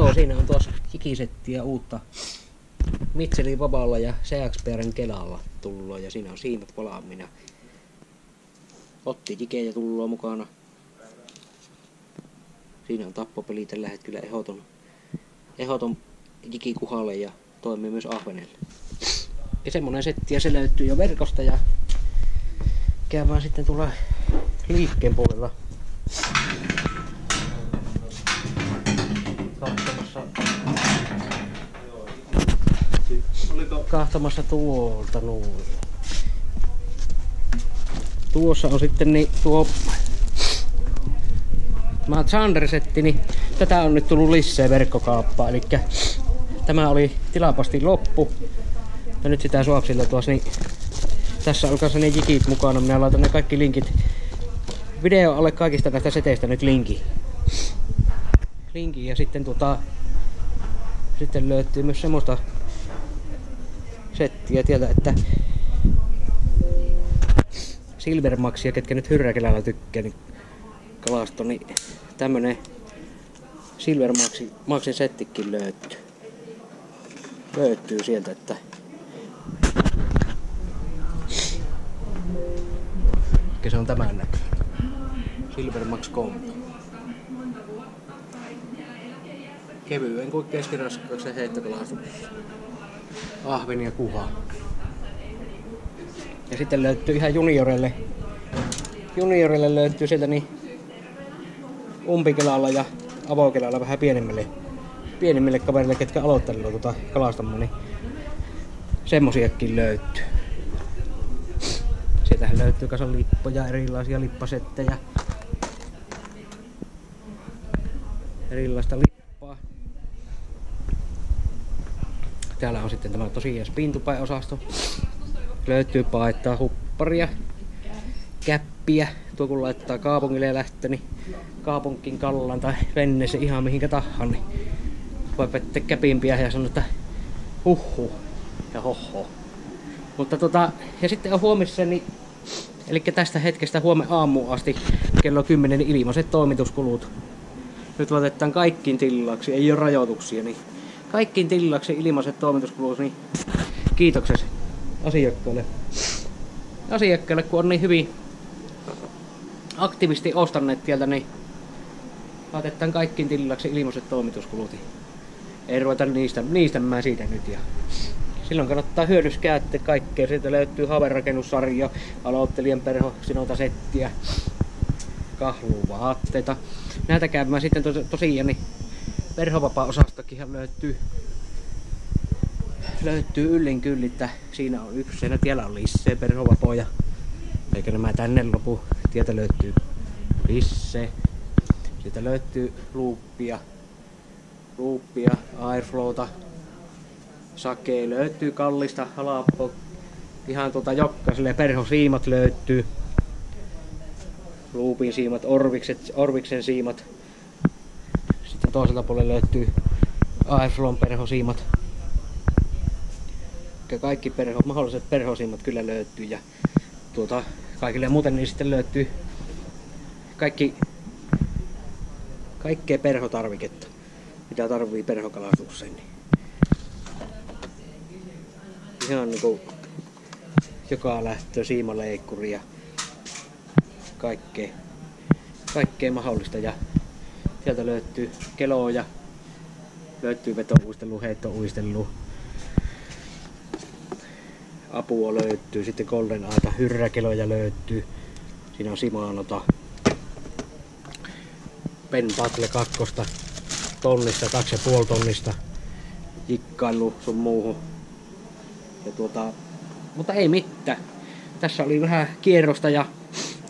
Joo, siinä on tuossa jikisettiä uutta Mitchellin vapaalla ja CXPRn kelalla tullut ja siinä on siimet valmiina. Otti jikejä tullut mukana. Siinä on tappopeli tällä hetkellä ehoton, ehoton jikikuhalle ja toimii myös ahvenelle. Ja semmonen setti ja se löytyy jo verkosta ja käydään sitten tulla liikkeen puolella kahtamassa, kahtamassa tuolta noin. Tuossa on sitten niin tuo Mä Chandler-setti, niin tätä on nyt tullut lisää verkkokaappaa, eli tämä oli tilapasti loppu. Ja nyt sitä suoksilla tuossa, niin tässä on kanssa ne jikit mukana. Minä laitan ne kaikki linkit video alle kaikista näistä seteistä nyt linki. Linki ja sitten tota, sitten löytyy myös semmoista settiä tieltä, että Silvermaxia, ketkä nyt hyrräkelällä tykkää, niin kalasto, niin tämmönen Silvermaxin Maxin settikin löytyy. Löytyy sieltä, että se on tämän näköinen. Silvermax Combo. Kevyen kuin keskiraskauksen heittokalastuksessa. Ahven ja kuha. Ja sitten löytyy ihan juniorille. Juniorille löytyy sieltä niin umpikelalla ja avokelalla vähän pienemmille, pienemmille kaverille, ketkä aloittelivat tuota kalastamaan, niin semmosiakin löytyy. Sieltähän löytyy kasan lippoja, erilaisia lippasettejä. Erilaista lippaa. Täällä on sitten tämä tosiaan spintupai-osasto. Löytyy paettaa hupparia, käppiä. Tuo kun laittaa kaupungille lähtö, niin kaupunkin kallan tai venneessä ihan mihinkä tahan, niin voi vetää käpimpiä ja sanoa, että huhhu ja hoho. Mutta tota, ja sitten on huomissa, niin, eli tästä hetkestä huomen aamuun asti kello 10 niin ilmaiset toimituskulut. Nyt laitetaan kaikkiin tilaksi, ei ole rajoituksia, niin kaikkiin tilaksi ilmaiset toimituskulut, niin kiitokset asiakkaille. Asiakkaille, kun on niin hyvin aktiivisesti ostaneet tieltä, niin laitetaan kaikkiin tilaksi ilmaiset toimituskulut. Ei ruveta niistä, niistä mä siitä nyt. Ja silloin kannattaa hyödyskäyttää kaikkea. Sieltä löytyy haverakennussarja, aloittelijan perho, sinota settiä, kahluvaatteita. Näitä käymään sitten tos, tosiaan, niin perhovapaa-osastokin löytyy löytyy yllin kyllittä. Siinä on yksi, siellä tiellä on lisää perhovapoja. Eikä nämä tänne lopu. Tietä löytyy lisse. Siitä löytyy luuppia, luuppia, airflowta, sakee löytyy kallista, halappo. Ihan tuota jokaiselle perhosiimat löytyy. Luupin siimat, orvikset, orviksen siimat. Toiselta puolella löytyy Airflown perhosiimat. Kaikki perho, mahdolliset perhosiimat kyllä löytyy ja tuota, kaikille muuten niin sitten löytyy kaikki kaikkea perhotarviketta, mitä tarvii perhokalastukseen. Niin ihan niinku joka lähtö, siimaleikkuri ja kaikkea, kaikkea mahdollista. Ja sieltä löytyy keloja, löytyy vetouistelu, heittouistelu, apua löytyy, sitten Golden Aita, hyrräkeloja löytyy, siinä on Simanota, Pen Battle 2 tonnista, 2,5 tonnista, jikkailu sun muuhun. Ja tuota, mutta ei mitään. Tässä oli vähän kierrosta ja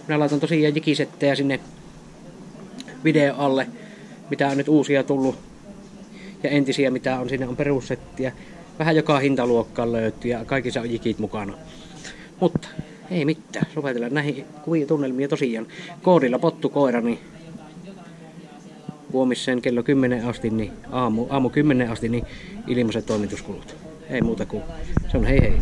minä laitan tosiaan jikisettejä sinne video alle, mitä on nyt uusia tullut ja entisiä, mitä on sinne on perussettiä. Vähän joka hintaluokkaan löytyy ja kaikissa on jikit mukana. Mutta ei mitään, lopetellaan näihin kuvia tunnelmia tosiaan. Koodilla pottu koira, niin huomisen kello 10 asti, niin aamu, aamu 10 asti, niin ilmaiset toimituskulut. Ei muuta kuin se on hei hei.